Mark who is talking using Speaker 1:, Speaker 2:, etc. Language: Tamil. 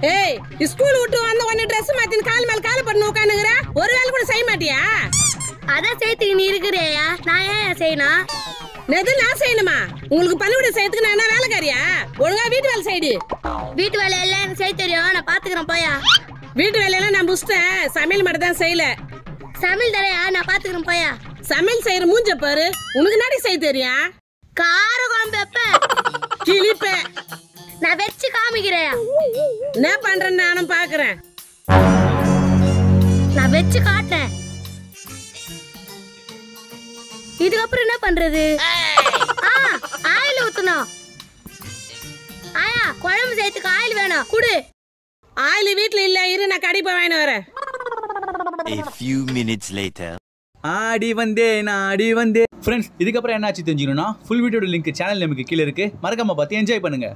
Speaker 1: ஏய் ஸ்கூல் விட்டு வந்த உடனே ட்ரெஸ் மாத்தின்னு கால் மேல கால பண்ணு உட்காந்துங்கிற ஒரு வேலை கூட செய்ய மாட்டியா?
Speaker 2: அதான் சேர்த்துக்கு நீ இருக்கிறேயா? நான் ஏன் செய்யணும்?
Speaker 1: எது நான் செய்யணுமா? உங்களுக்கு பள்ளிக்கூடம் செய்யறதுக்கு நான் என்ன வேலைக்காரியா? ஒழுங்கா வீட்டு வேலை செய்டு.
Speaker 2: வீட்டு வேலை எல்லாம் எனக்கு செய்ய தெரியும். நான் பாத்துக்கிறேன் போயா.
Speaker 1: வீட்டு வேலையெல்லாம் நான் முடிச்சிட்டேன். சமையல் மட்டும் தான் செய்யல.
Speaker 2: சமையல் தரையா? நான் பாத்துக்கிறேன் போயா.
Speaker 1: சமையல் செய்யற மூஞ்ச பாரு. உனக்கு நாடி செய்ய தெரியும்?
Speaker 2: கார குழம்பு வைப்பேன். வச்சு காமிக்கிறேன்.
Speaker 1: என்ன பண்றேன்னு நானும் பாக்குறேன்.
Speaker 2: நான் வச்சு காட்டுறேன். இதுக்கப்புறம் என்ன பண்றது? ஆயில் ஊத்தணும். ஆயா குழம்பு செய்யறதுக்கு ஆயில் வேணும். குடு.
Speaker 1: ஆயில் வீட்டுல இல்ல இரு நான் போய் வாங்கிட்டு வரேன்.
Speaker 3: A few minutes later.
Speaker 4: ஆடி வந்தே நான் ஆடி வந்தே ஃப்ரெண்ட்ஸ் இதுக்கப்புறம் என்னாச்சு தெரிஞ்சுக்கணும்னா ஃபுல் வீடியோட லிங்க் சேனல் நமக்கு கீழே இருக்கு. மறக்காம பார்த்து என்ஜாய் பண்ணுங்க.